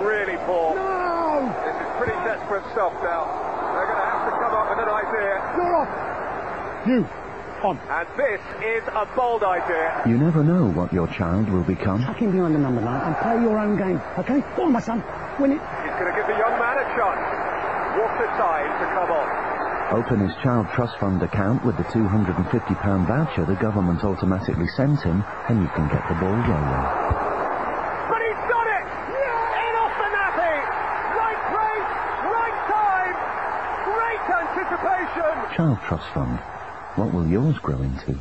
really poor. No! This is pretty desperate stuff now. They're going to have to come up with an idea. You're off! You, on. And this is a bold idea. You never know what your child will become. Tuck him behind the number nine and play your own game, okay? Go on, my son. Win it. He's going to give the young man a chance. What a time to come on. Open his Child Trust Fund account with the £250 voucher the government automatically sends him, and you can get the ball rolling. But he's got it! In anticipation! Child Trust Fund. What will yours grow into?